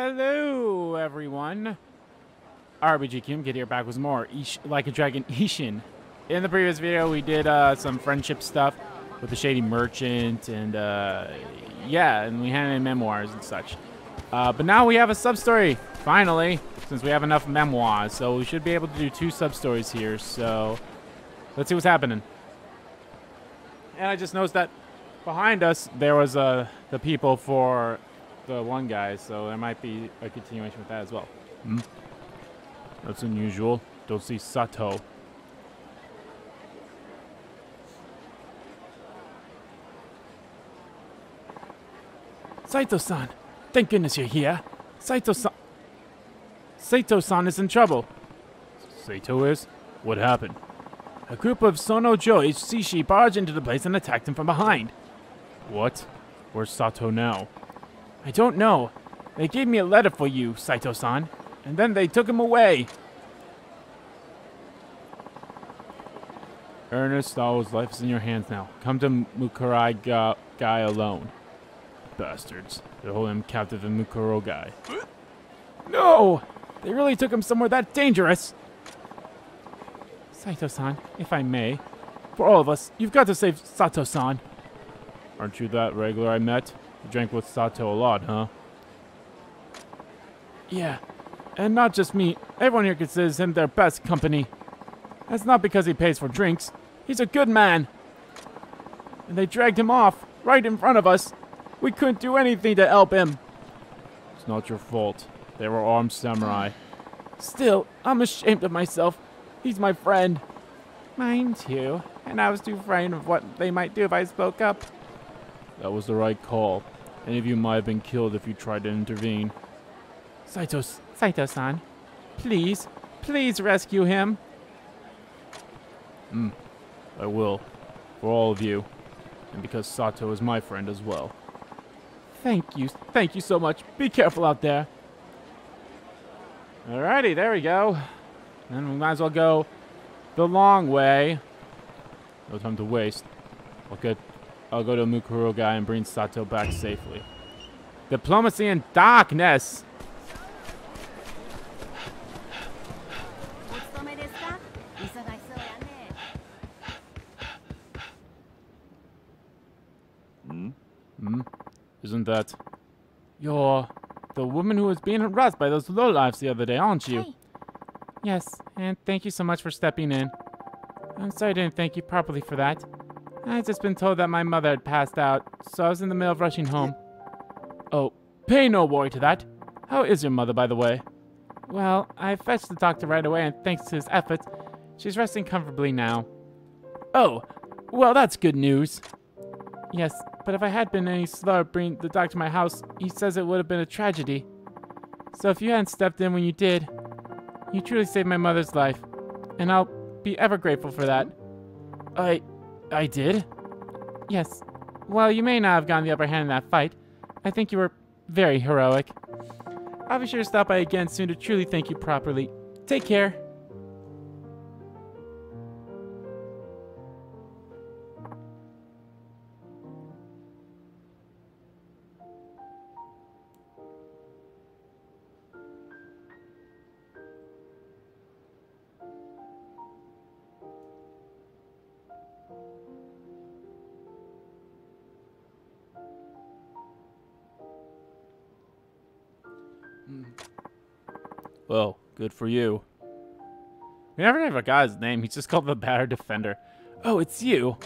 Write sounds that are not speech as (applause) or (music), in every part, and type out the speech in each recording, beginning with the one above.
Hello, everyone. RPG Kingdomkid here back with more Ish, Like a Dragon Ishin. In the previous video, we did uh, some friendship stuff with the Shady Merchant, and uh, yeah, and we had in memoirs and such. Uh, but now we have a sub-story, finally, since we have enough memoirs. So we should be able to do two sub-stories here, so let's see what's happening. And I just noticed that behind us, there was uh, the people for the one guy, so there might be a continuation with that as well. Hmm? That's unusual. Don't see Sato. Saito-san! Thank goodness you're here. Saito-san... Saito-san is in trouble. Saito is? What happened? A group of Sono-jo Shishi barged into the place and attacked him from behind. What? Where's Sato now? I don't know. They gave me a letter for you, Saito-san, and then they took him away. Ernest Sato's life is in your hands now. Come to Mukurai ga Guy alone. Bastards. They'll hold him captive in Mukurogai. No! They really took him somewhere that dangerous! Saito-san, if I may. For all of us, you've got to save Sato-san. Aren't you that regular I met? You drank with Sato a lot, huh? Yeah. And not just me. Everyone here considers him their best company. That's not because he pays for drinks. He's a good man. And they dragged him off, right in front of us. We couldn't do anything to help him. It's not your fault. They were armed samurai. Still, I'm ashamed of myself. He's my friend. Mine too. And I was too frightened of what they might do if I spoke up. That was the right call. Any of you might have been killed if you tried to intervene. Saito, Saito-san, please, please rescue him. Hmm, I will. For all of you. And because Sato is my friend as well. Thank you, thank you so much. Be careful out there. Alrighty, there we go. And we might as well go the long way. No time to waste. I'll get I'll go to Mukurogai and bring Sato back safely. Diplomacy in darkness! Hmm? Hmm? Isn't that... You're the woman who was being harassed by those lowlifes the other day, aren't you? Hey. Yes, and thank you so much for stepping in. I'm sorry I didn't thank you properly for that. I'd just been told that my mother had passed out, so I was in the middle of rushing home. Oh, pay no worry to that. How is your mother, by the way? Well, I fetched the doctor right away, and thanks to his efforts, she's resting comfortably now. Oh, well, that's good news. Yes, but if I had been any slower bringing the doctor to my house, he says it would have been a tragedy. So if you hadn't stepped in when you did, you truly saved my mother's life, and I'll be ever grateful for that. I... I did? Yes. While you may not have gotten the upper hand in that fight, I think you were very heroic. I'll be sure to stop by again soon to truly thank you properly. Take care. Well, good for you. We never have a guy's name. He's just called the Batter Defender. Oh, it's you.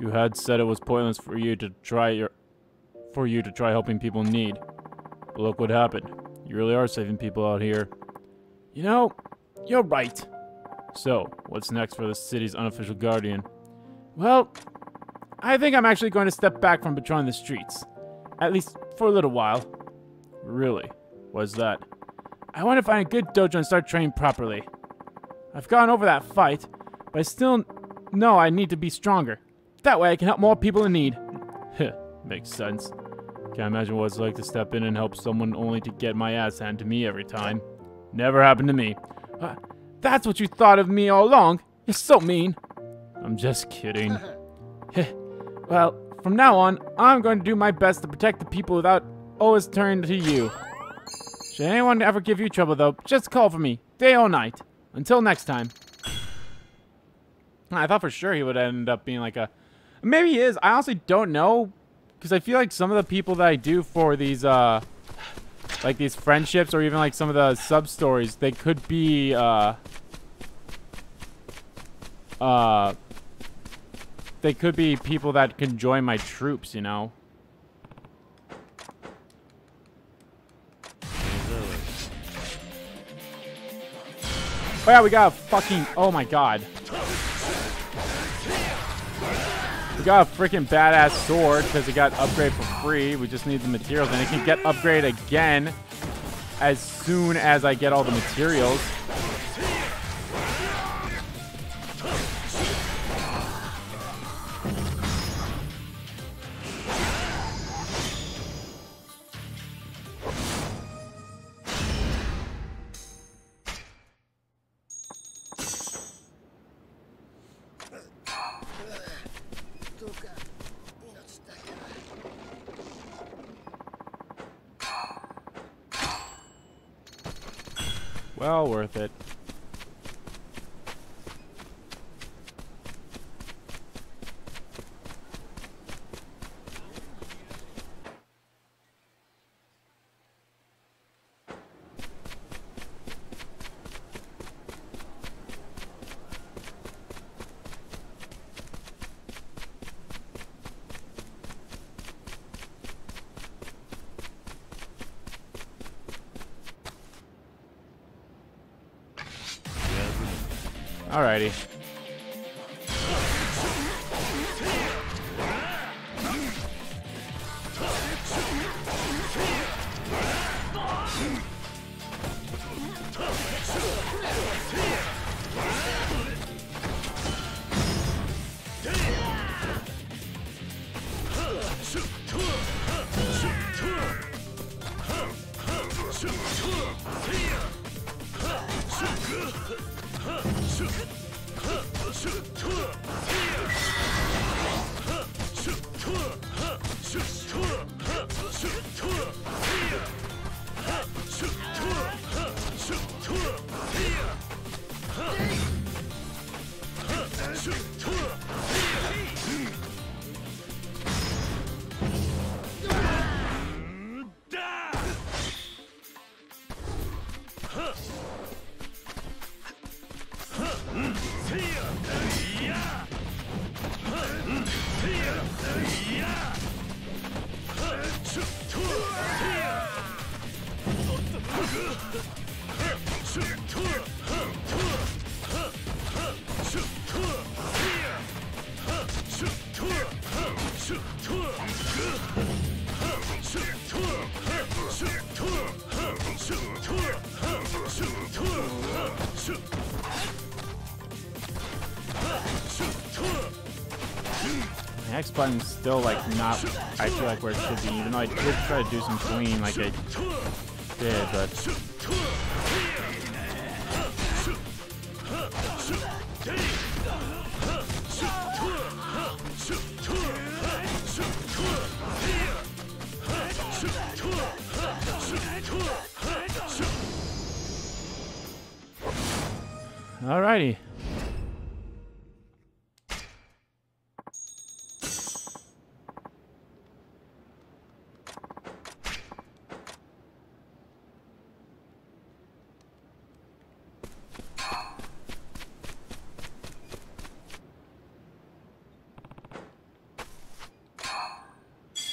You had said it was pointless for you to try your for you to try helping people in need. But look what happened. You really are saving people out here. You know, you're right. So, what's next for the city's unofficial guardian? Well, I think I'm actually going to step back from patrolling the streets. At least for a little while. Really? What's that? I want to find a good dojo and start training properly. I've gone over that fight, but I still know I need to be stronger. That way I can help more people in need. Heh, makes sense. Can't imagine what it's like to step in and help someone only to get my ass handed to me every time. Never happened to me. Uh, that's what you thought of me all along? You're so mean. I'm just kidding. (laughs) Heh. well, from now on, I'm going to do my best to protect the people without always turning to you. Should anyone ever give you trouble, though, just call for me, day or night. Until next time. I thought for sure he would end up being like a... Maybe he is. I honestly don't know. Because I feel like some of the people that I do for these, uh... Like these friendships or even like some of the sub-stories, they could be, uh... Uh... They could be people that can join my troops, you know? Oh yeah, we got a fucking... Oh my god. We got a freaking badass sword because it got upgrade for free. We just need the materials. And it can get upgrade again as soon as I get all the materials. Button's still like not I feel like where it should be, even though I did try to do some swinging like I did, but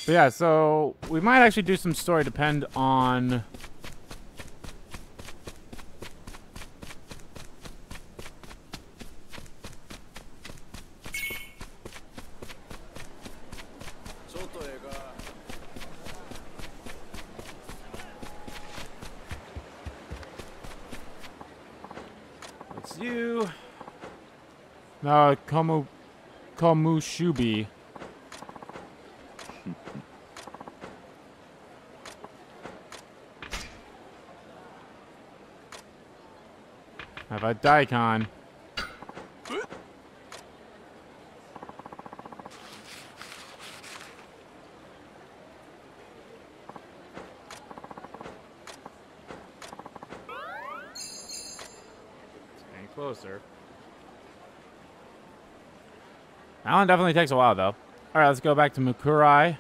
But yeah, so we might actually do some story depend on It's you. Uh, Komu, Komushubi. Have a daikon. Getting closer. That one definitely takes a while, though. All right, let's go back to Mukurai.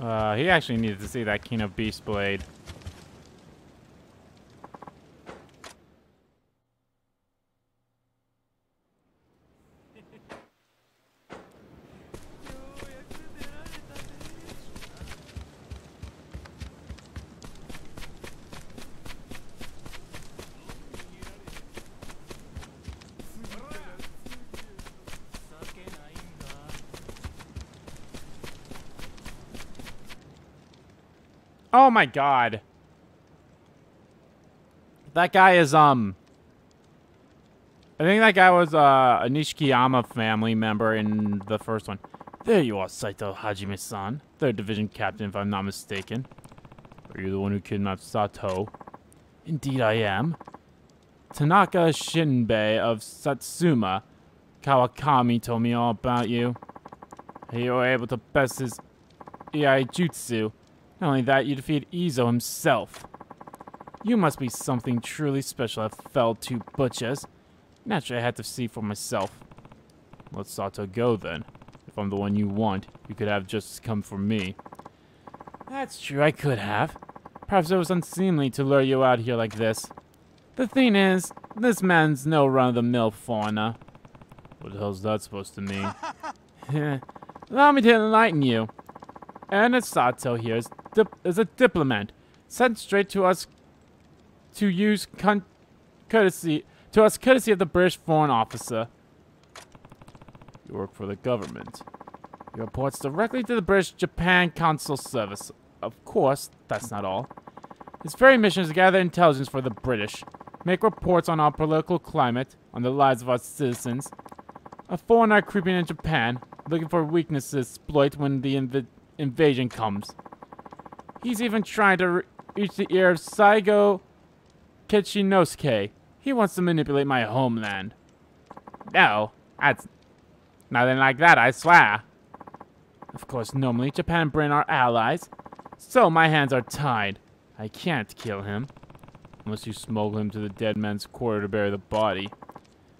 Uh, he actually needed to see that Kino Beast Blade. My god. That guy is, um... I think that guy was uh, a Nishikiyama family member in the first one. There you are, Saito Hajime-san. Third Division Captain, if I'm not mistaken. Are you the one who kidnapped Sato? Indeed I am. Tanaka Shinbei of Satsuma Kawakami told me all about you. You were able to best his Iai Jutsu not only that, you defeated Izo himself. You must be something truly special that fell to butchers. Naturally, I had to see for myself. Let Sato go, then. If I'm the one you want, you could have just come for me. That's true, I could have. Perhaps it was unseemly to lure you out here like this. The thing is, this man's no run-of-the-mill foreigner. What the hell's that supposed to mean? (laughs) (laughs) Allow me to enlighten you. Ernest Sato here is is a diplomat sent straight to us to use courtesy to us courtesy of the British Foreign Officer. You work for the government. Your reports directly to the British Japan Consul Service. Of course, that's not all. His very mission is to gather intelligence for the British, make reports on our political climate, on the lives of our citizens. A foreigner creeping in Japan, looking for weaknesses to exploit when the inv invasion comes. He's even trying to reach the ear of Saigo Kichinosuke. He wants to manipulate my homeland. No, that's nothing like that, I swear. Of course, normally Japan and Britain are allies, so my hands are tied. I can't kill him. Unless you smuggle him to the dead man's quarter to bury the body.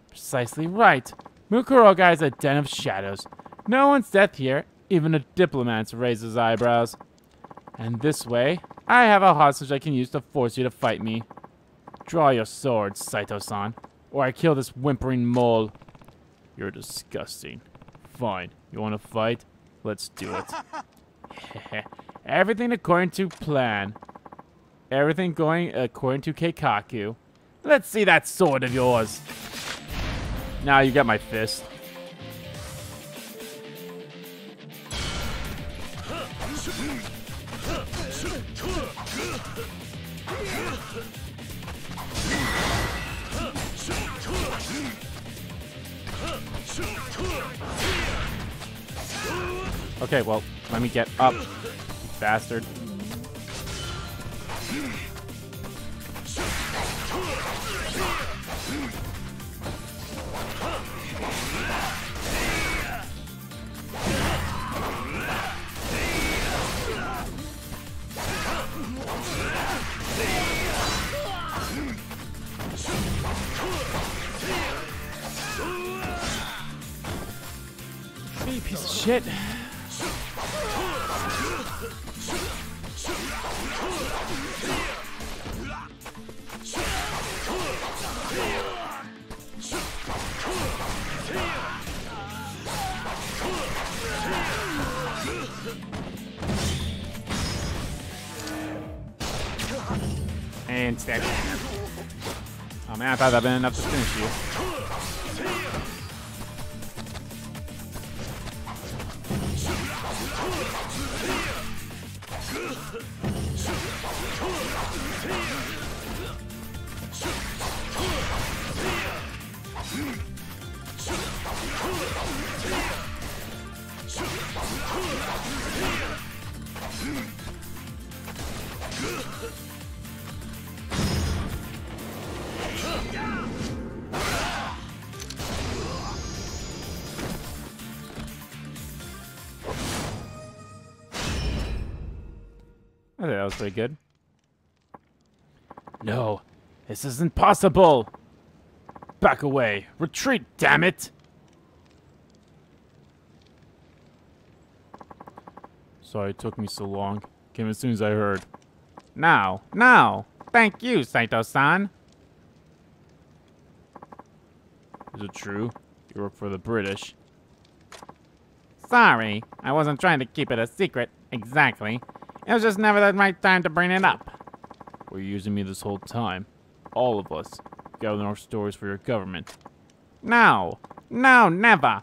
Precisely right. Mukurogai is a den of shadows. No one's death here. Even a diplomat raises eyebrows. And this way, I have a hostage I can use to force you to fight me. Draw your sword, Saito-san, or I kill this whimpering mole. You're disgusting. Fine. You want to fight? Let's do it. (laughs) Everything according to plan. Everything going according to Keikaku. Let's see that sword of yours. Now you got my fist. Okay, well, let me get up, bastard. Piece of shit. You. Oh man, I thought that'd been enough to finish this isn't possible. Back away. Retreat, damn it. Sorry it took me so long. Came as soon as I heard. Now, now. Thank you, Saito-san. Is it true? You work for the British. Sorry, I wasn't trying to keep it a secret, exactly. It was just never the right time to bring it up. Were you using me this whole time? All of us. Gathering our stories for your government. No. No, never.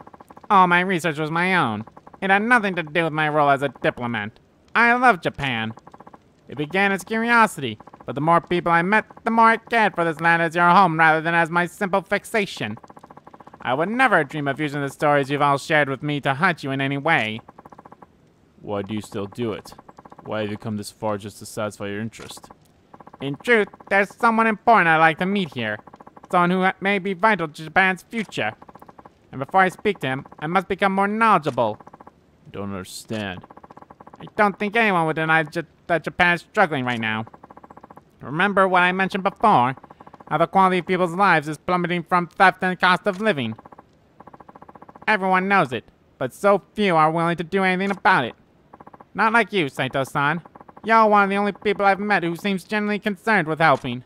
All my research was my own. It had nothing to do with my role as a diplomat. I love Japan. It began as curiosity, but the more people I met, the more I cared for this land as your home rather than as my simple fixation. I would never dream of using the stories you've all shared with me to hurt you in any way. Why do you still do it? Why have you come this far just to satisfy your interest? In truth, there's someone important I'd like to meet here. Someone who may be vital to Japan's future. And before I speak to him, I must become more knowledgeable. I don't understand. I don't think anyone would deny that Japan is struggling right now. Remember what I mentioned before? How the quality of people's lives is plummeting from theft and cost of living. Everyone knows it, but so few are willing to do anything about it. Not like you, Saito-san. You're one of the only people I've met who seems genuinely concerned with helping.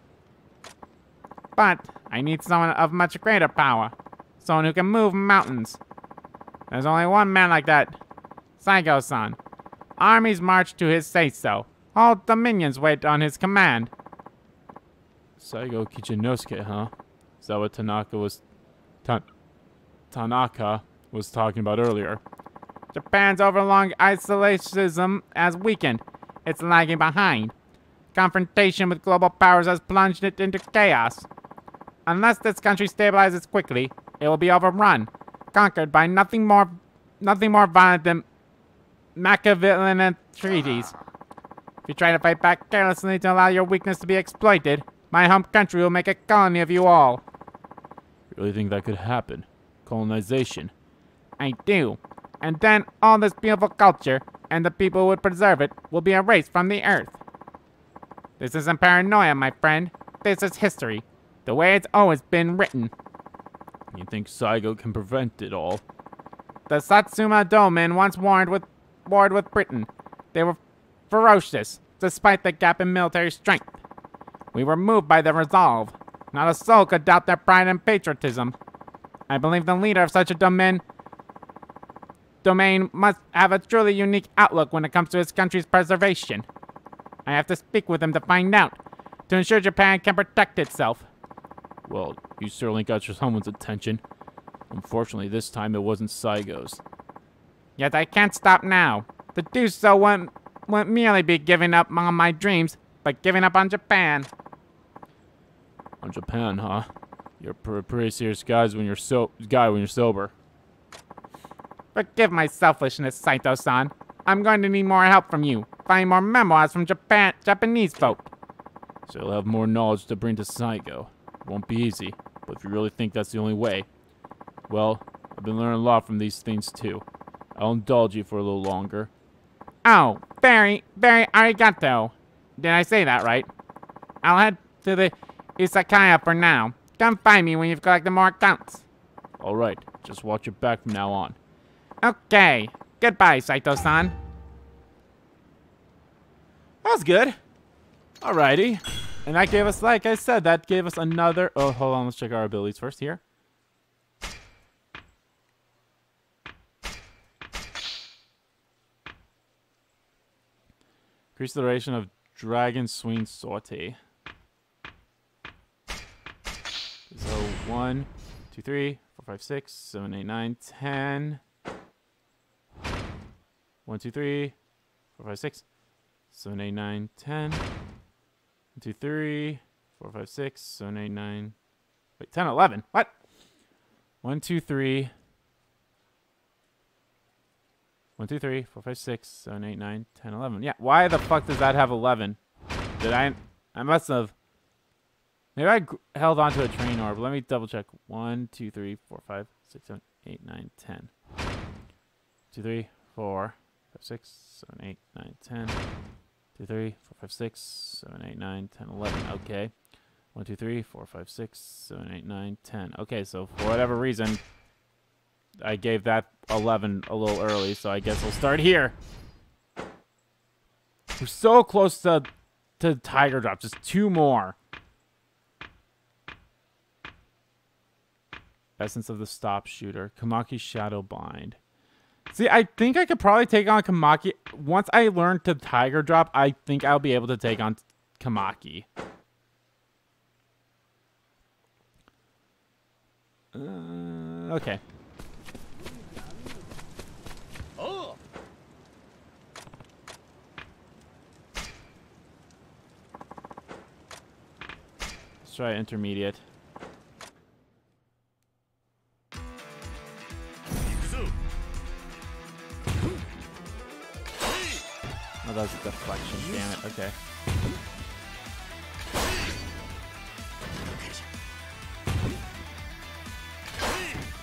But I need someone of much greater power. Someone who can move mountains. There's only one man like that. Saigo-san. Armies march to his say-so. All dominions wait on his command. Saigo Kichinosuke, huh? Is that what Tanaka was... Ta Tanaka was talking about earlier? Japan's overlong isolationism has weakened. It's lagging behind. Confrontation with global powers has plunged it into chaos. Unless this country stabilizes quickly, it will be overrun, conquered by nothing more, nothing more violent than Machiavellian treaties. If you try to fight back carelessly to allow your weakness to be exploited, my home country will make a colony of you all. You really think that could happen? Colonization? I do. And then all this beautiful culture, and the people who would preserve it, will be erased from the earth. This isn't paranoia, my friend. This is history. The way it's always been written. You think Saigo can prevent it all? The Satsuma Domain once warred with, warred with Britain. They were ferocious, despite the gap in military strength. We were moved by their resolve. Not a soul could doubt their pride and patriotism. I believe the leader of such a domain domain must have a truly unique outlook when it comes to his country's preservation. I have to speak with him to find out, to ensure Japan can protect itself. Well, you certainly got your someone's attention. Unfortunately, this time it wasn't Saigo's. Yet I can't stop now. To do so won't, won't merely be giving up on my dreams, but giving up on Japan. On Japan, huh? You're a pretty serious guys when you're so guy when you're sober. Forgive my selfishness, Saito-san. I'm going to need more help from you. Find more memoirs from Japan Japanese folk. So you'll have more knowledge to bring to Saigo. It won't be easy, but if you really think that's the only way, well, I've been learning a lot from these things too. I'll indulge you for a little longer. Oh, very, very arigato. Did I say that right? I'll head to the izakaya for now. Come find me when you've collected more accounts. Alright, just watch your back from now on. Okay. Goodbye, Saito-san. That was good. Alrighty. And that gave us, like I said, that gave us another... Oh, hold on. Let's check our abilities first here. Increase the duration of Dragon Swing Saute. So, one, two, three, four, five, six, seven, eight, nine, ten. One, two, three, four, five, six, seven, eight, nine, ten. One, two, three, four, five, six, seven, eight, nine. Wait, 10, 11. What? One, two, three. One, two, three, four, five, six, seven, eight, nine, ten, eleven. Yeah, why the fuck does that have 11? Did I... I must have... Maybe I held onto a train orb. Let me double check. One, two, three, four, five, six, seven, eight, nine, ten. Two, three, four, five, six, seven, eight, nine, ten. Two, three, four, five, six, seven, eight, nine, ten, eleven. Okay. One, two, three, four, five, six, seven, eight, nine, ten. Okay, so for whatever reason, I gave that 11 a little early, so I guess we'll start here. We're so close to to Tiger Drop. Just two more. Essence of the Stop Shooter. Komaki Shadow Bind. See, I think I could probably take on Komaki. Once I learn to Tiger Drop, I think I'll be able to take on Komaki. Uh, okay. Let's try intermediate. That was a deflection. Damn it. Okay.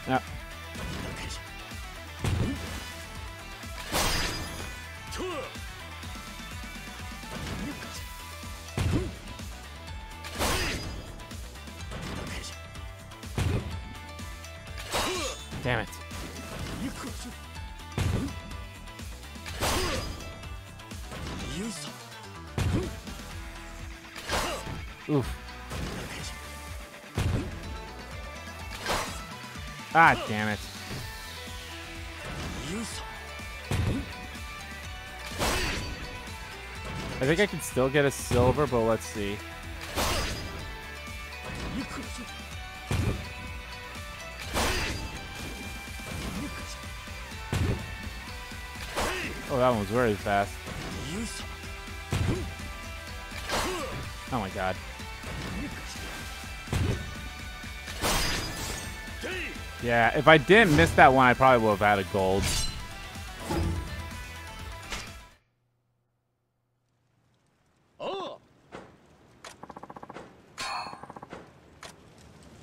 Yeah. Ah, damn it. I think I can still get a silver, but let's see. Oh, that one was very fast. Oh my god. Yeah, if I didn't miss that one, I probably would have had a gold. Oh.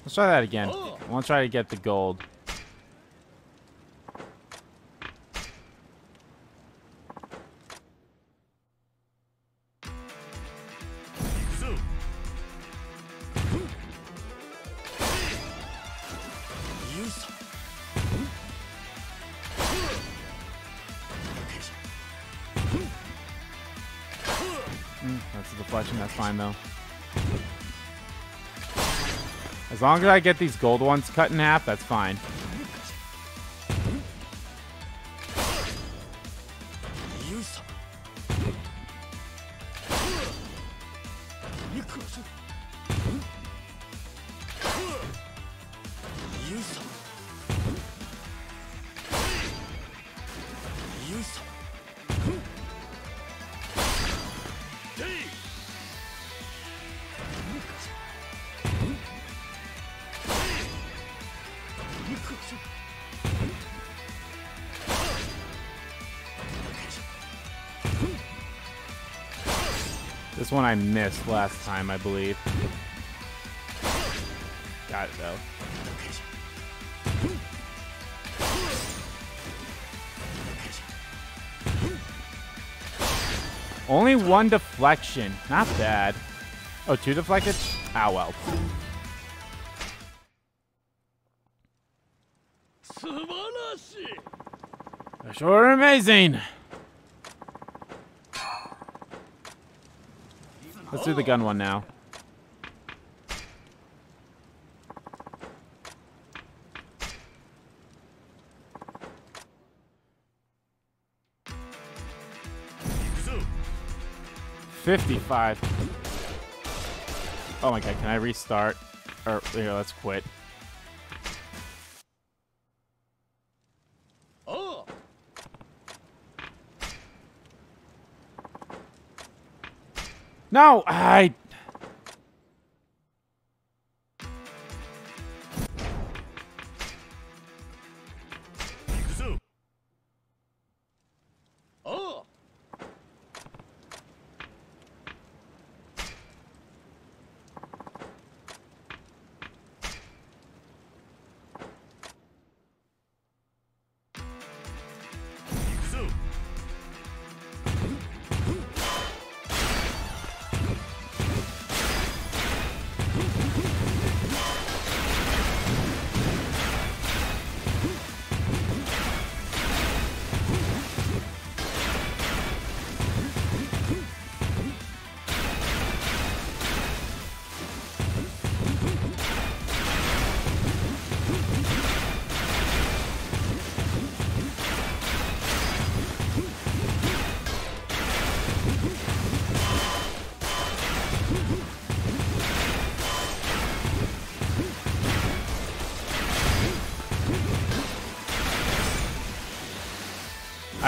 Let's try that again. Oh. I want to try to get the gold. As long as I get these gold ones cut in half, that's fine. Missed last time, I believe. Got it, though. Only one deflection. Not bad. Oh, two deflected? Ah, well. Sure amazing. Let's do the gun one now. Fifty-five. Oh my god, can I restart? Or here, let's quit. No, I.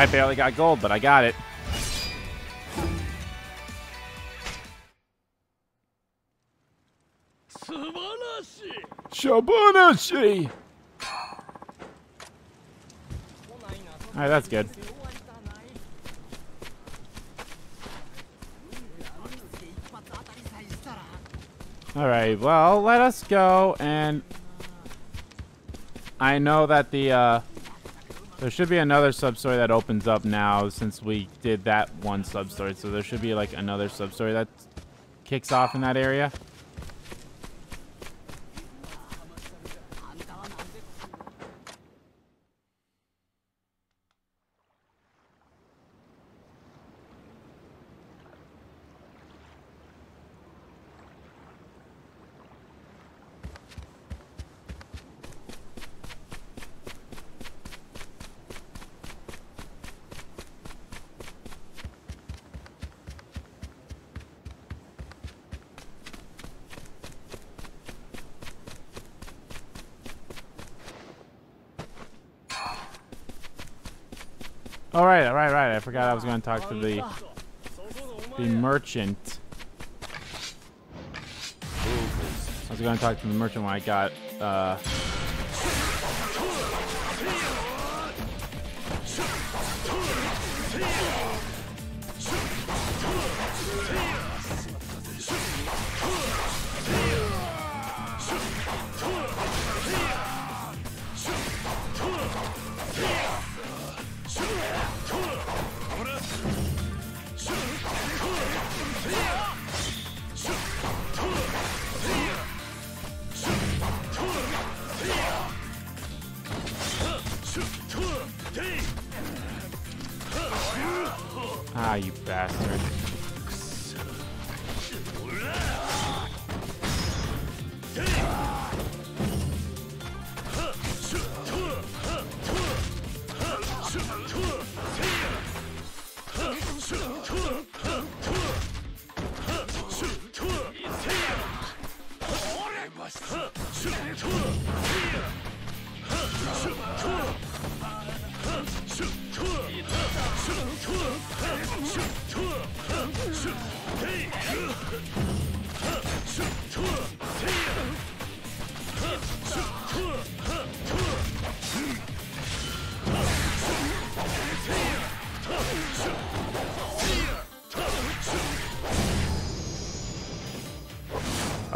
I barely got gold, but I got it. Shabanashi! Alright, that's good. Alright, well, let us go, and... I know that the, uh... There should be another sub-story that opens up now since we did that one sub-story. So there should be, like, another sub-story that kicks off in that area. Forgot I was going to talk to the the merchant. I was going to talk to the merchant when I got uh,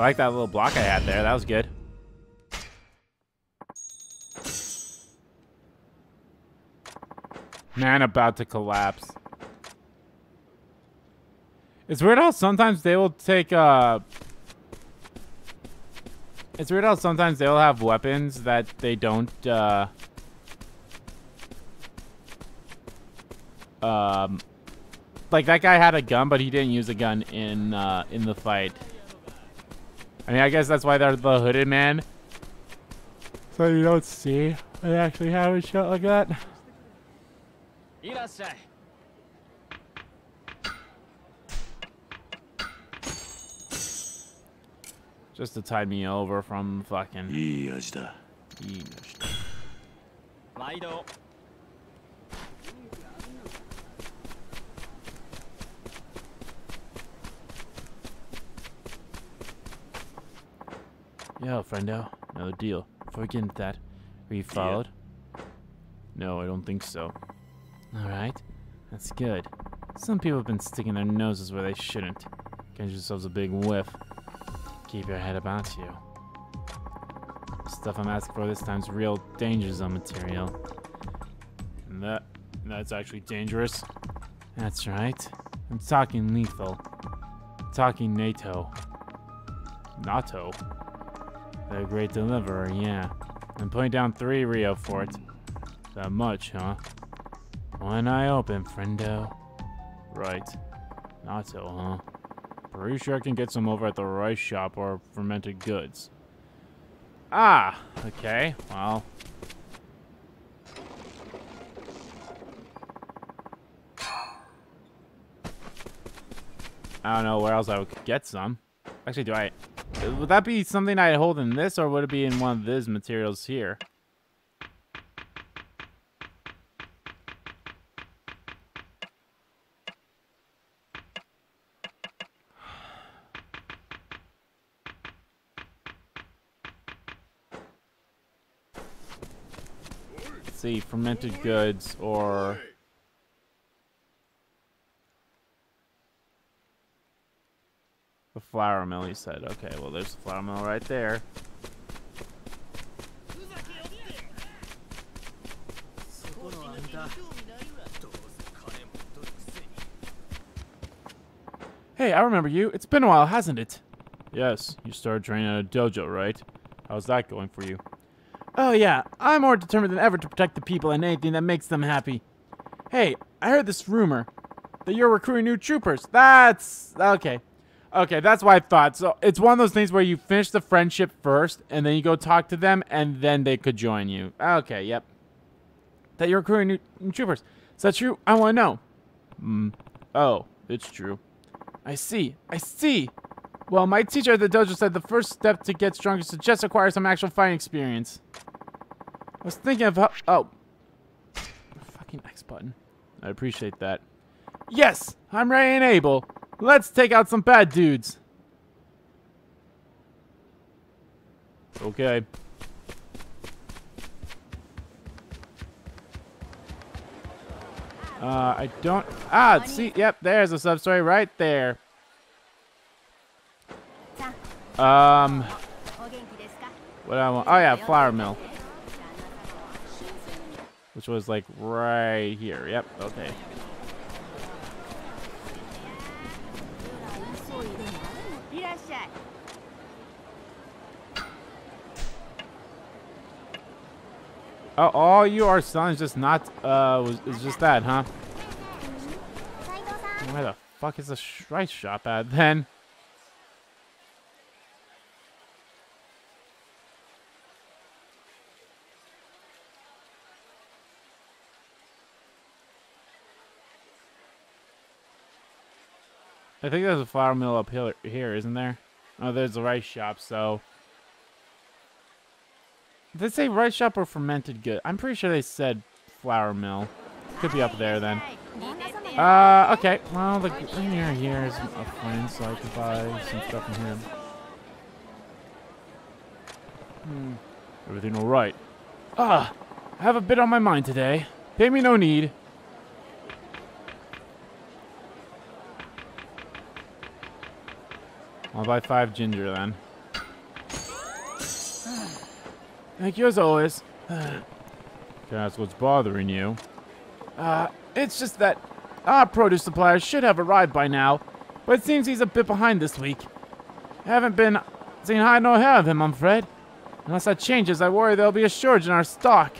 like that little block I had there. That was good. Man, about to collapse. It's weird how sometimes they will take, uh... It's weird how sometimes they'll have weapons that they don't, uh... Um... Like, that guy had a gun, but he didn't use a gun in, uh, in the fight. I mean, I guess that's why they're the hooded man. So you don't see they actually have a shot like that. Just to tide me over from fucking. いい味だいいのして毎度 Yo, friendo. No deal. Before we get into that, were you followed? No, I don't think so. Alright. That's good. Some people have been sticking their noses where they shouldn't. Get yourselves a big whiff. Keep your head about you. Stuff I'm asking for this time's real danger zone material. And that that's actually dangerous. That's right. I'm talking lethal. I'm talking natto. natto. The great deliverer, yeah. I'm putting down three ryo for it. That much, huh? One eye open, friendo. Right. Not so, huh? Pretty sure I can get some over at the rice shop or fermented goods. Ah, okay. Well. I don't know where else I would get some. Actually, do I... Would that be something I'd hold in this, or would it be in one of these materials here? See, fermented goods or... flour mill, he said. Okay, well, there's the flour mill right there. Hey, I remember you. It's been a while, hasn't it? Yes, you started training at a dojo, right? How's that going for you? Oh, yeah. I'm more determined than ever to protect the people and anything that makes them happy. Hey, I heard this rumor that you're recruiting new troopers. That's... okay. Okay, that's what I thought. So it's one of those things where you finish the friendship first, and then you go talk to them, and then they could join you. Okay, yep. That you're recruiting new, new troopers. Is that true? I want to know. Hmm. Oh, it's true. I see. I see. Well, my teacher at the dojo said the first step to get stronger is to just acquire some actual fighting experience. I was thinking of. Oh. Fucking X button. I appreciate that. Yes! I'm ready and able. Let's take out some bad dudes. Okay. Uh, I don't... Ah, see, yep, there's a sub-story right there. Um, what I want... Oh, yeah, flour mill. Which was, like, right here. Yep, okay. Oh, all you are selling is just not, uh, is just that, huh? Where the fuck is the rice shop at, then? I think there's a flour mill up here, here, isn't there? Oh, there's a rice shop, so... Did they say rice shop or fermented good? I'm pretty sure they said flour mill. Could be up there then. Uh, okay. Well, the here here is a friend, so I can buy some stuff from him. Hmm. Everything all right? Ah, I have a bit on my mind today. Pay me no need. I'll buy five ginger then. Thank you as always. Can what's bothering you? Uh, it's just that our produce supplier should have arrived by now, but it seems he's a bit behind this week. I haven't been seen hide nor hair of him, I'm afraid. Unless that changes, I worry there'll be a shortage in our stock.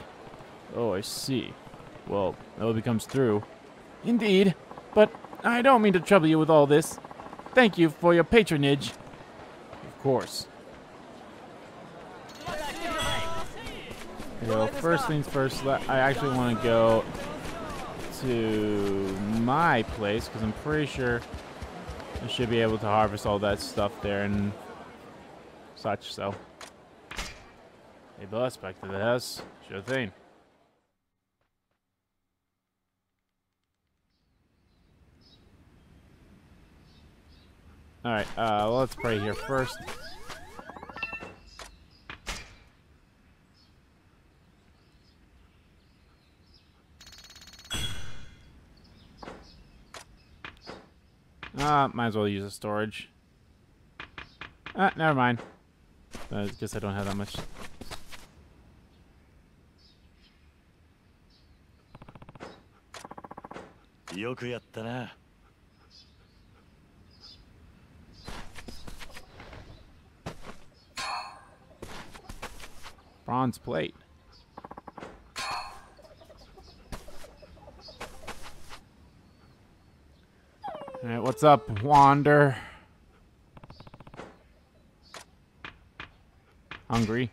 Oh, I see. Well, that hope he comes through. Indeed, but I don't mean to trouble you with all this. Thank you for your patronage. Of course. Well, first things first, I actually want to go to my place because I'm pretty sure I should be able to harvest all that stuff there and such, so. Hey, boss, back to the house. Sure thing. Alright, uh, let's pray here first. Ah, uh, might as well use a storage. Ah, never mind. I guess I don't have that much. Bronze plate. Alright, what's up, Wander? Hungry.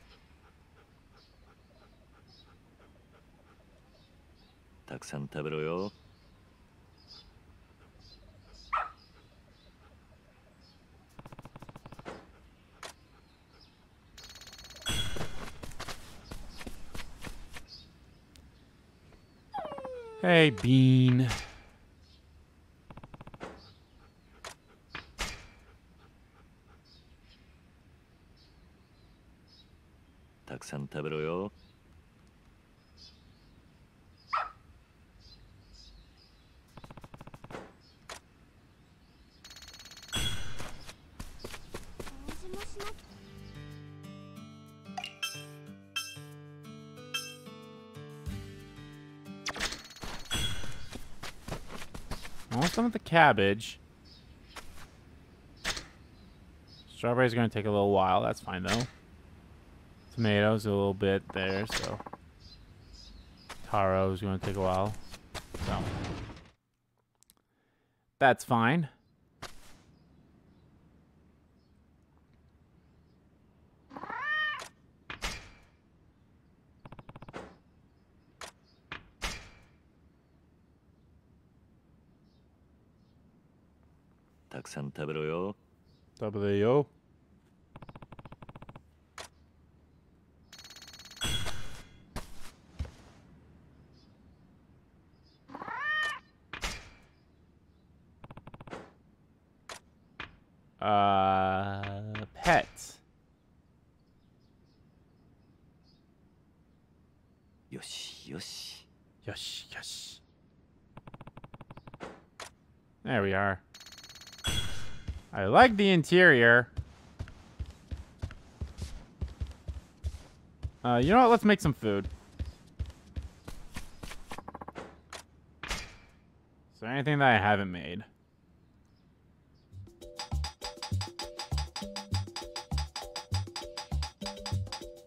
Hey, Bean. 食べろよ Almost done with the cabbage. Strawberries are going to take a little while. That's fine, though. tomatoes a little bit there, so taro is going to take a while. So that's fine. Taksan yo. The interior. Uh, you know what? Let's make some food. Is there anything that I haven't made?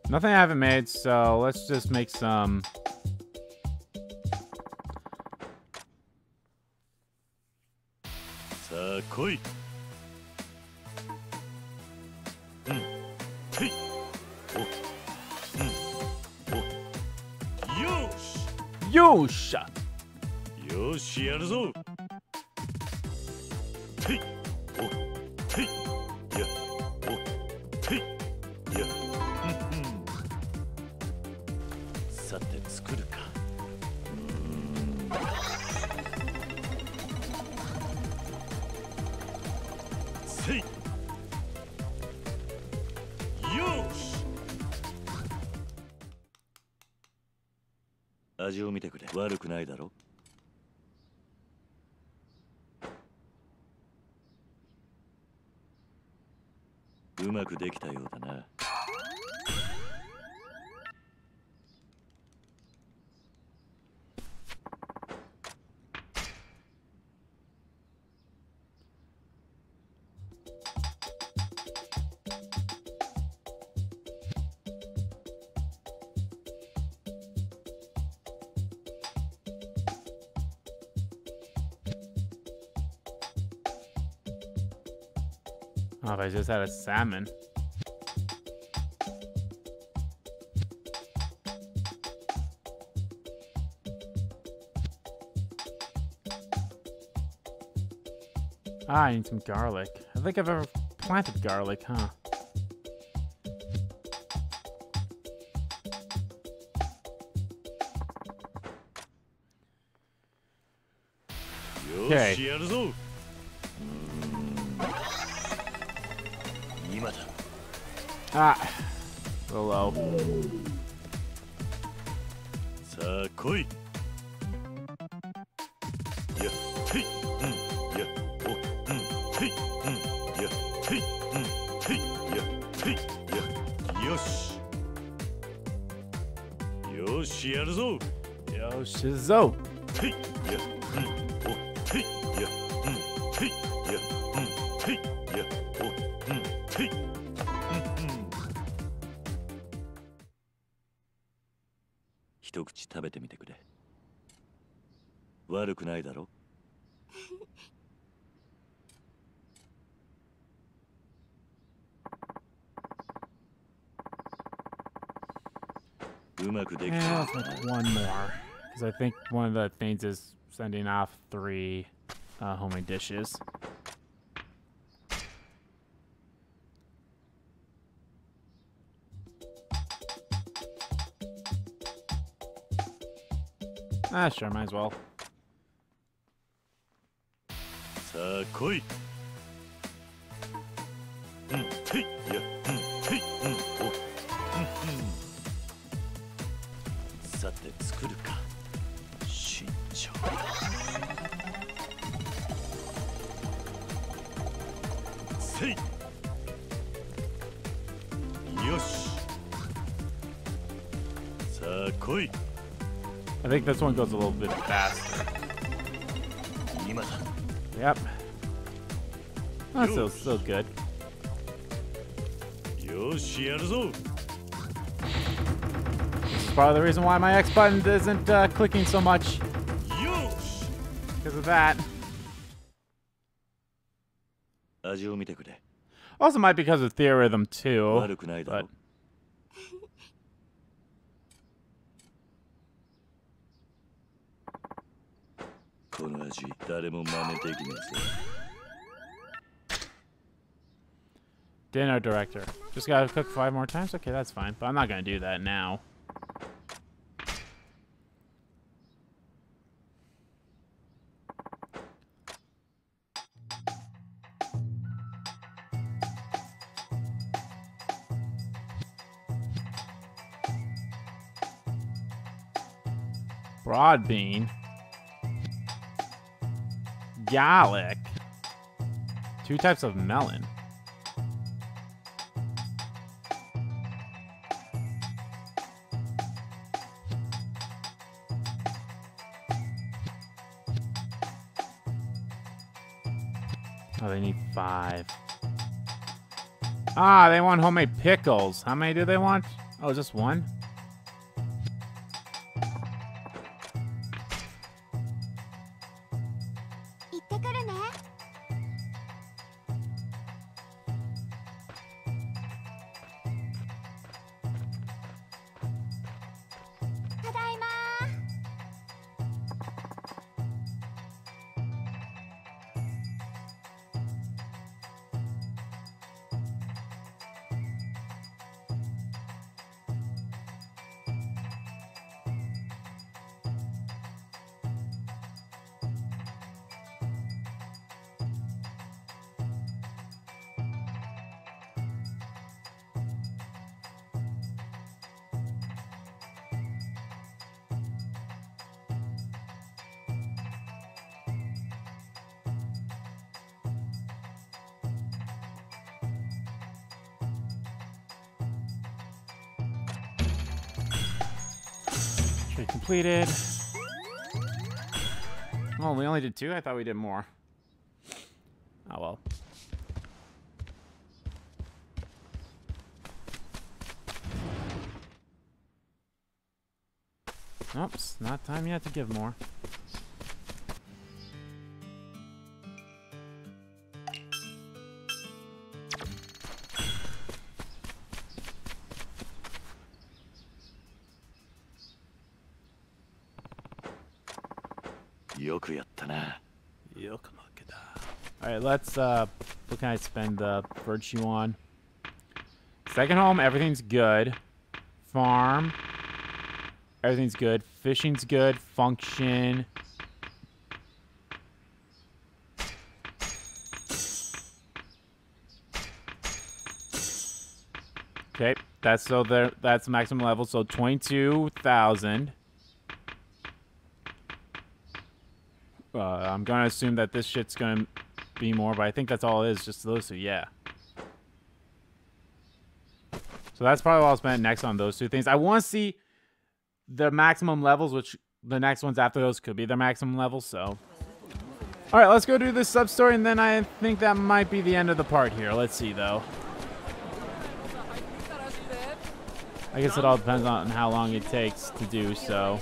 Nothing I haven't made, so let's just make some... さよしやるぞ。くできたようだな。Oh, I just had a salmon. Ah, I need some garlic. I think I've ever planted garlic, huh? Okay. しやるぞ今だ Ah, a little low. さあ来い よしぞ.ていやうんおていやうんていやうんていやおうんていうんうん一口食べてみてくれ悪くないだろ no one more. Because I think one of the things is sending off three uh, homemade dishes. Ah, sure, might as well. Sakoi. Mm, hey. うんていうんおうんうんさて作るか慎重せいよしさあ来い I think this one goes a little bit faster. Yep. That's still, still good. よしやるぞ part of the reason why my X button isn't uh, clicking so much. Because of that. Also might be because of theorhythm too. But... Dinner director. Just gotta cook five more times? Okay, that's fine. But I'm not gonna do that now. Broad bean. Garlic. Two types of melon. Oh, they need five. Ah, they want homemade pickles. How many do they want? Oh, just one? Completed. Oh, we only did two? I thought we did more. Oh well. Oops, not time yet to give more. Let's, uh, what can I spend the virtue on? Second home, everything's good. Farm, everything's good. Fishing's good. Function. Okay, that's so there. That's maximum level. So twenty-two thousand. Uh, I'm gonna assume that this shit's gonna be more, but I think that's all it is. Just those two. Yeah. So that's probably what I'll spend next on those two things. I want to see the maximum levels, which the next ones after those could be their maximum levels. So. All right, let's go do this sub story, and then I think that might be the end of the part here. Let's see though. I guess it all depends on how long it takes to do so.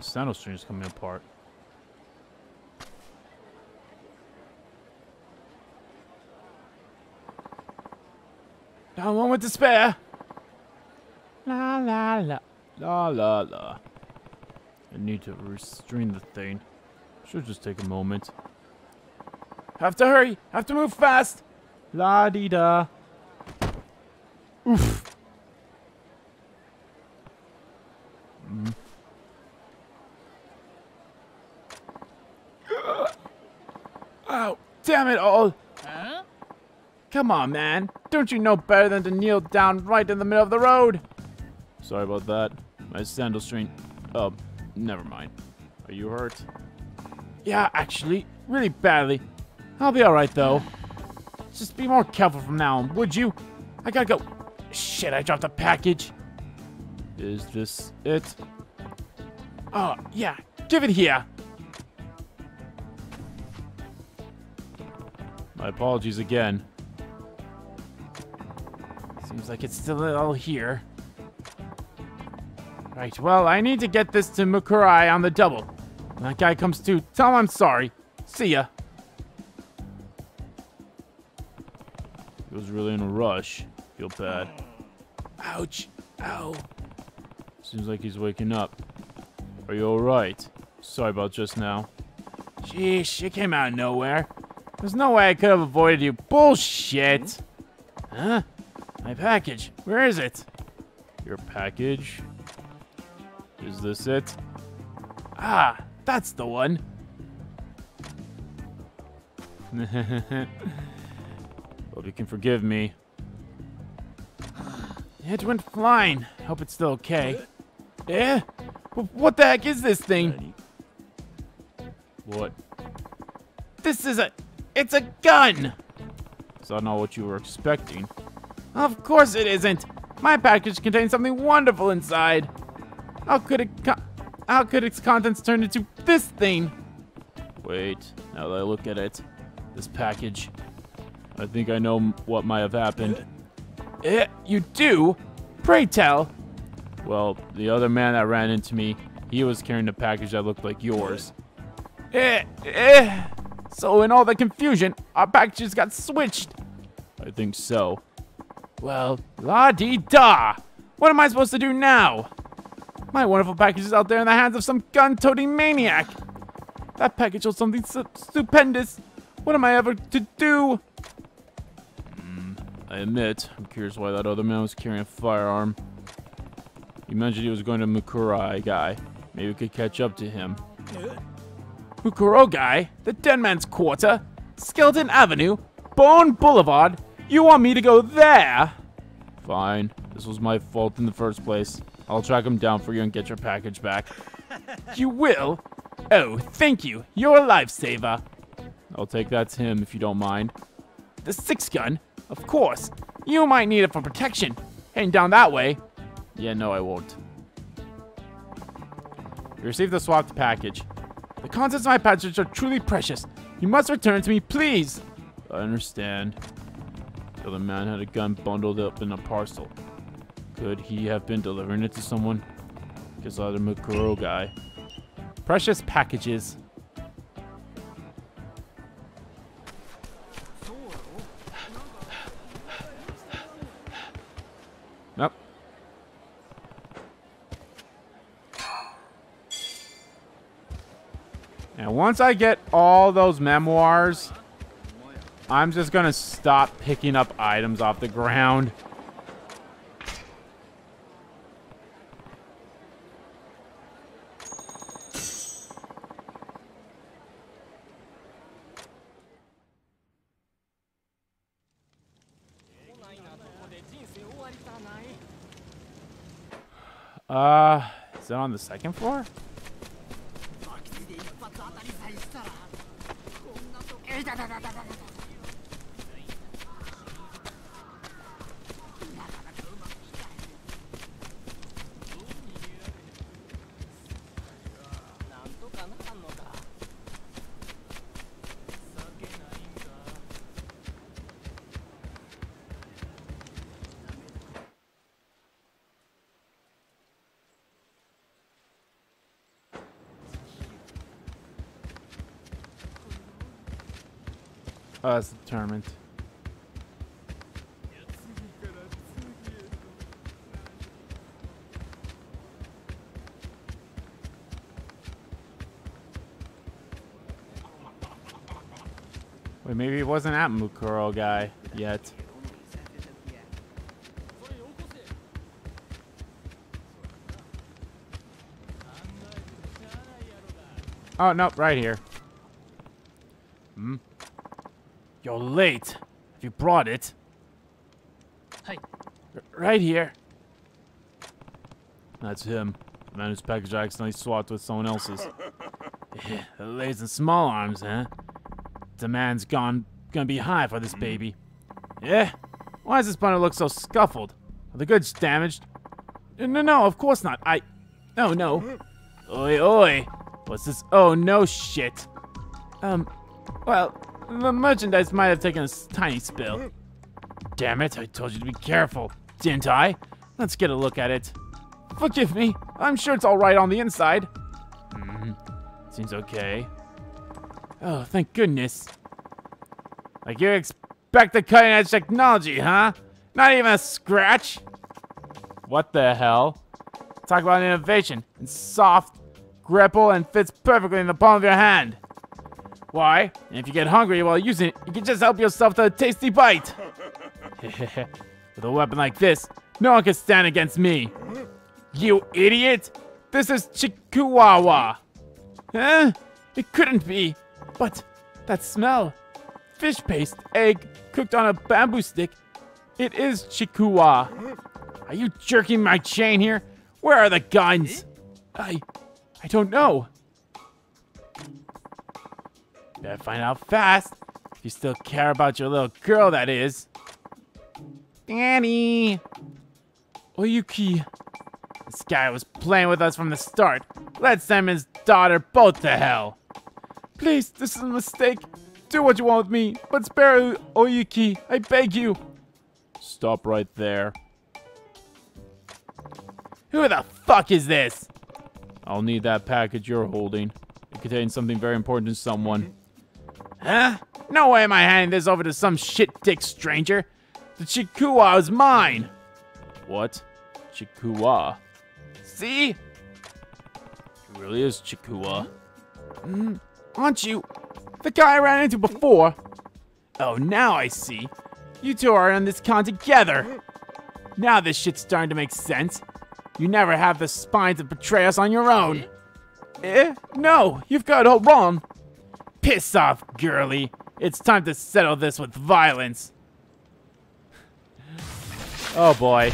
My sandal string is coming apart. Not one with despair. La la la. La la la. I need to restrain the thing. Should just take a moment. Have to hurry. Have to move fast. La di da. Oof. Oh, damn it all. Come on, man. Don't you know better than to kneel down right in the middle of the road? Sorry about that. My sandal string. Oh, never mind. Are you hurt? Yeah, actually, really badly. I'll be alright, though. Just be more careful from now on, would you? I gotta go. Shit, I dropped a package. Is this it? Oh, yeah. Give it here. My apologies again. Seems like it's still all here. Right, well, I need to get this to Mukurogai on the double. When that guy comes to, tell him I'm sorry. See ya. He was really in a rush. Feel bad. Ouch. Ow. Seems like he's waking up. Are you alright? Sorry about just now. Sheesh, you came out of nowhere. There's no way I could have avoided you. Bullshit! Huh? My package. Where is it? Your package? Is this it? Ah, that's the one. (laughs) Hope you can forgive me. It went flying. Hope it's still okay. Eh? What the heck is this thing? What? This is a... It's a gun! Is that not what you were expecting? Of course it isn't! My package contains something wonderful inside! How could it co- How could its contents turn into this thing? Wait, now that I look at it, this package, I think I know what might have happened. Eh, you do? Pray tell! Well, the other man that ran into me, he was carrying a package that looked like yours. Eh, eh. So in all the confusion, our packages got switched. I think so. Well, la di da. What am I supposed to do now? My wonderful package is out there in the hands of some gun-toting maniac. That package holds something stu- stupendous. What am I ever to do? Hmm, I admit, I'm curious why that other man was carrying a firearm. He mentioned he was going to Mukurogai. Maybe we could catch up to him. Mukurogai? The Dead Man's Quarter? Skeleton Avenue? Bone Boulevard? You want me to go there? Fine. This was my fault in the first place. I'll track him down for you and get your package back. (laughs) you will? Oh, thank you. You're a lifesaver. I'll take that to him if you don't mind. The six gun? Of course. You might need it for protection. Heading down that way. Yeah, no, I won't. You received the swapped package. The contents of my package are truly precious. You must return it to me, please. I understand. The other man had a gun bundled up in a parcel. Could he have been delivering it to someone? Guess either Mukurogai. Precious packages. Nope. And once I get all those memoirs, I'm just gonna stop picking up items off the ground. Uh, is that on the second floor? Oh, that's determined. Wait, maybe it wasn't at Mukurogai yet. Oh, no, right here. Hmm? You're late. Have you brought it? Hey. R- right here. That's him. The man whose package I accidentally swapped with someone else's. (laughs) legs and small arms, huh? The man's gone gonna be high for this baby. Yeah? Why does this bundle look so scuffled? Are the goods damaged? No, no, no, of course not. I... No, no. Oi, oi. What's this? Oh, no shit. Um, well, the merchandise might have taken a tiny spill. Damn it, I told you to be careful, didn't I? Let's get a look at it. Forgive me, I'm sure it's alright on the inside. Hmm, seems okay. Oh, thank goodness. Like you expect the cutting edge technology, huh? Not even a scratch? What the hell? Talk about innovation and soft, gripple, and fits perfectly in the palm of your hand. Why? And if you get hungry while using it, you can just help yourself to a tasty bite. (laughs) With a weapon like this, no one can stand against me. You idiot! This is Chikuwa. Huh? It couldn't be. But that smell. Fish paste, egg, cooked on a bamboo stick. It is Chikuwa. Are you jerking my chain here? Where are the guns? I... I don't know. Better find out fast. If you still care about your little girl, that is. Danny! Oh, Oyuki. This guy was playing with us from the start. Let's send his daughter both to hell. Please, this is a mistake. Do what you want with me, but spare Oyuki. I beg you. Stop right there. Who the fuck is this? I'll need that package you're holding. It contains something very important to someone. Huh? No way am I handing this over to some shit dick stranger. The Chikuwa is mine. What? Chikuwa? See? It really is Chikuwa. Aren't you the guy I ran into before? Oh, now I see. You two are on this con together. Now this shit's starting to make sense. You never have the spine to betray us on your own. Eh? No, you've got it all wrong. Piss off, girly. It's time to settle this with violence. (laughs) Oh boy.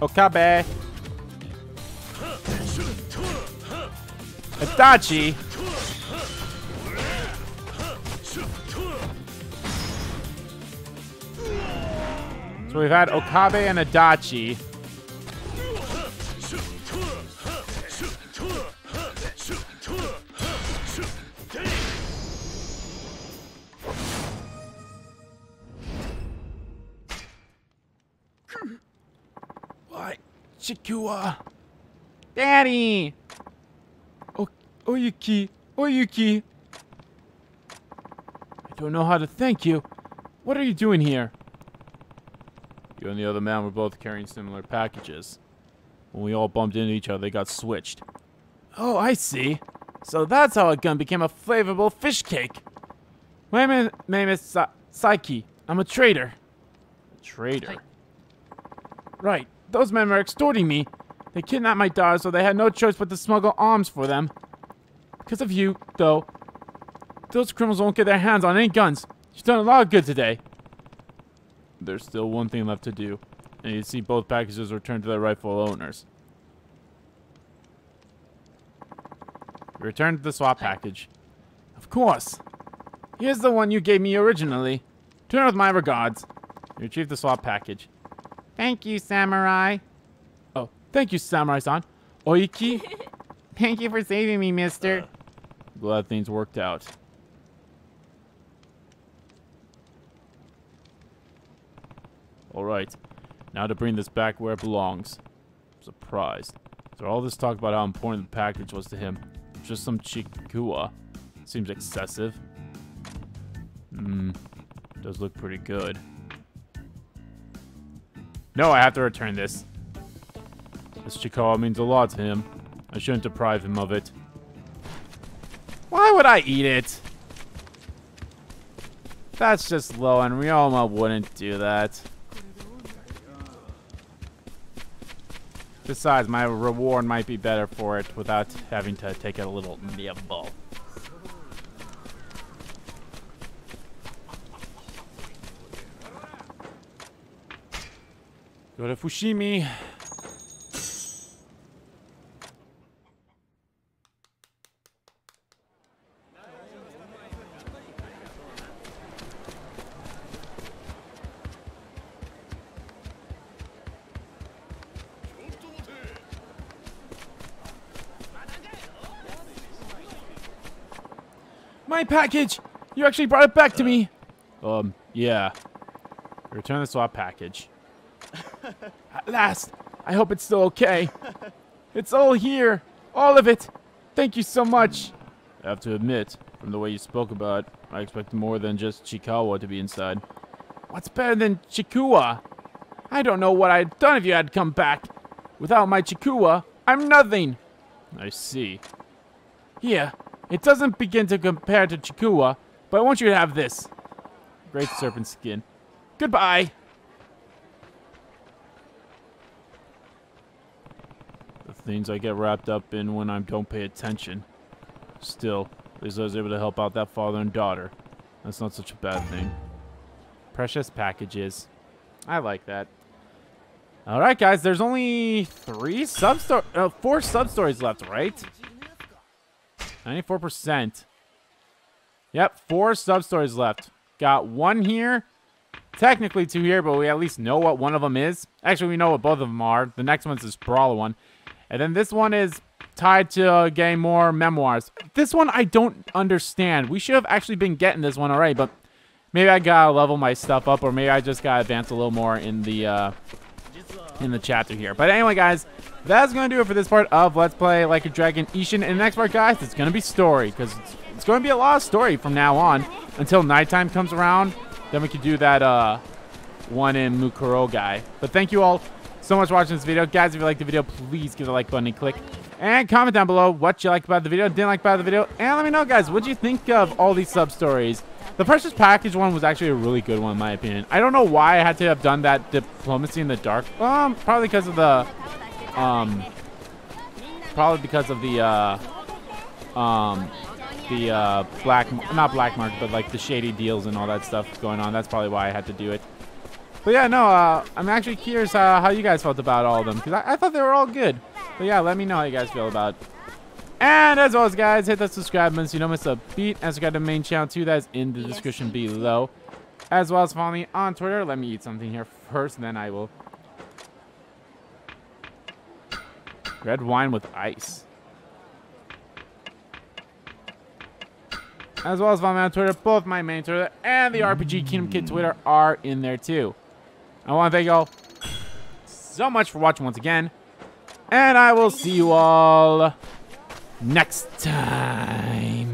Okabe. Adachi. So we've had Okabe and Adachi. Chikuwa. Daddy! O Oyuki. Oyuki. I don't know how to thank you. What are you doing here? You and the other man were both carrying similar packages. When we all bumped into each other, they got switched. Oh, I see. So that's how a gun became a flavorful fish cake. My name, is Sa I'm a trader. Traitor. Right. Those men were extorting me. They kidnapped my daughter, so they had no choice but to smuggle arms for them. Because of you, though, those criminals won't get their hands on any guns. You've done a lot of good today. There's still one thing left to do, and you see both packages returned to their rightful owners. We returned the swap package. Of course. Here's the one you gave me originally. Turn with my regards. You retrieved the swap package. Thank you, Samurai. Oh, thank you, Samurai-san. Oyuki. (laughs) thank you for saving me, mister. Glad things worked out. Alright, now to bring this back where it belongs. Surprised. So all this talk about how important the package was to him, just some chikuwa. Seems excessive. Hmm, does look pretty good. No, I have to return this. This chikuwa means a lot to him. I shouldn't deprive him of it. Why would I eat it? That's just low, and Ryoma wouldn't do that. Besides, my reward might be better for it without having to take it a little nibble. Go to Fushimi. My package! You actually brought it back to me! Um, yeah. Return the swap package. At last! I hope it's still okay. It's all here! All of it! Thank you so much! I have to admit, from the way you spoke about it, I expected more than just Chikuwa to be inside. What's better than Chikuwa? I don't know what I'd done if you had come back. Without my Chikuwa, I'm nothing. I see. Here, it doesn't begin to compare to Chikuwa, but I want you to have this. Great serpent skin. Goodbye. Things I get wrapped up in when I don't pay attention. Still, at least I was able to help out that father and daughter. That's not such a bad thing. Precious packages. I like that. All right, guys. There's only three sub uh, four sub stories left, right? Ninety-four percent. Yep, four sub stories left. Got one here technically two here, but we at least know what one of them is. Actually, we know what both of them are. The next one's this Brawler one. And then this one is tied to uh, getting more memoirs. This one I don't understand. We should have actually been getting this one already, but maybe I gotta level my stuff up, or maybe I just gotta advance a little more in the uh, in the chapter here. But anyway, guys, that's gonna do it for this part of Let's Play Like a Dragon Ishin. In the next part, guys, it's gonna be story, because it's, it's gonna be a lot of story from now on until nighttime comes around. Then we can do that uh, one in Mukurogai. But thank you all so much for watching this video. Guys, if you liked the video, please give the like button and click. And comment down below what you like about the video, didn't like about the video. And let me know, guys, what you think of all these sub-stories? The Precious Package one was actually a really good one, in my opinion. I don't know why I had to have done that Diplomacy in the Dark. Um, probably because of the... Um, probably because of the, uh, um, the, uh, black... Not black market, but, like, the shady deals and all that stuff going on. That's probably why I had to do it. But yeah, no, uh, I'm actually curious uh, how you guys felt about all of them. Because I, I, thought they were all good. But yeah, let me know how you guys feel about it. And as always, guys, hit that subscribe button so you don't miss a beat. And subscribe to the main channel too. That is in the description below. As well as follow me on Twitter. Let me eat something here first, then I will. Red wine with ice. As well as follow me on Twitter. Both my main Twitter and the RPG Kingdomkid Twitter are in there too. I want to thank y'all so much for watching once again. And I will see you all next time.